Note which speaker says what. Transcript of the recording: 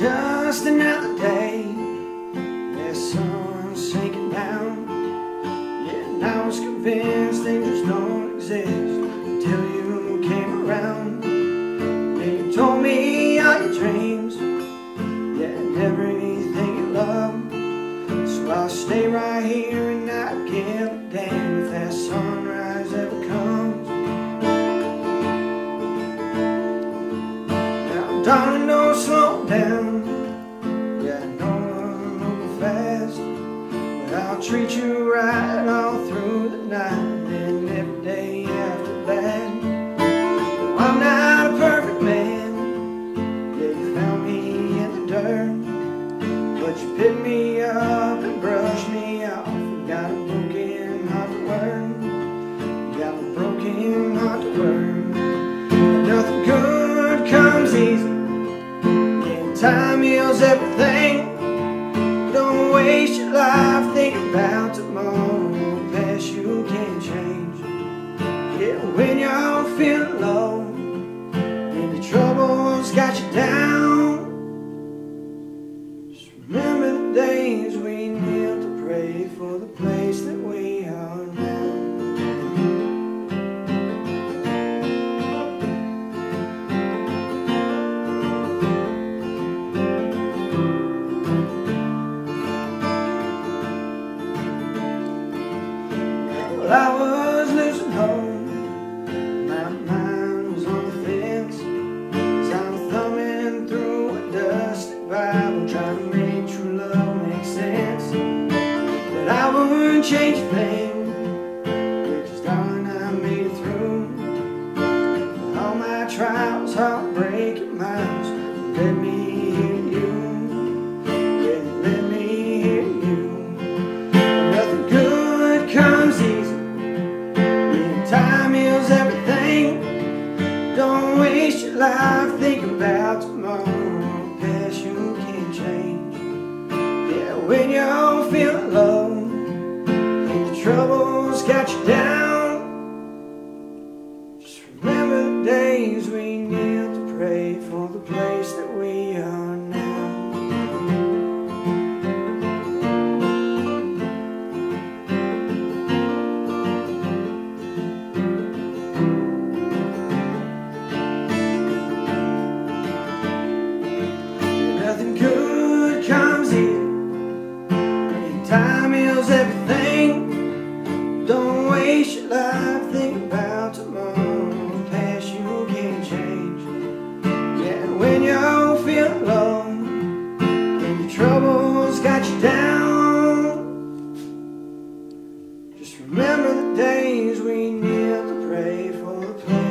Speaker 1: Just another day. The sun's sinking down. Yeah, and I was convinced things just don't exist Until you came around. And you told me all your dreams Yeah, and everything you love. So I'll stay right here and not give a damn If that sunrise ever comes. Now, darling, picked me up and brush me off. Got a broken heart to learn. Got a broken heart to learn. And nothing good comes easy. And time heals everything. Don't waste your life thinking about tomorrow. Wouldn't change a thing. Because darling, I made it through. All my trials, heartbreaking miles, let me hear you. Yeah, let me hear you. Nothing good comes easy. Yeah, time heals everything. Don't waste your life thinking about tomorrow. Past you can't change. Yeah, when you're feeling and got you down, just remember the days we knelt to pray for should think about tomorrow. The past you can change. Yeah, when you feel alone, and your troubles got you down, just remember the days we kneel to pray for the place.